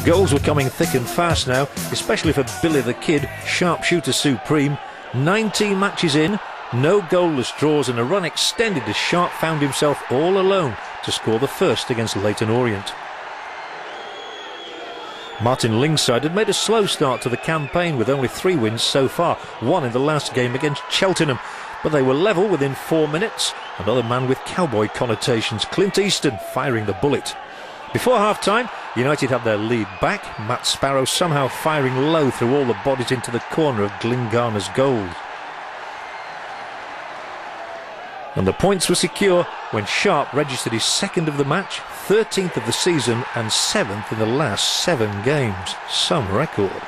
The goals were coming thick and fast now, especially for Billy the Kid, sharpshooter supreme. 19 matches in, no goalless draws and a run extended as Sharp found himself all alone to score the first against Leyton Orient. Martin Ling's side had made a slow start to the campaign with only three wins so far, one in the last game against Cheltenham. But they were level within four minutes. Another man with cowboy connotations, Clint Easton, firing the bullet. Before half time, United had their lead back. Matt Sparrow somehow firing low through all the bodies into the corner of Garner's goal. And the points were secure when Sharp registered his second of the match, 13th of the season, and 7th in the last seven games. Some record.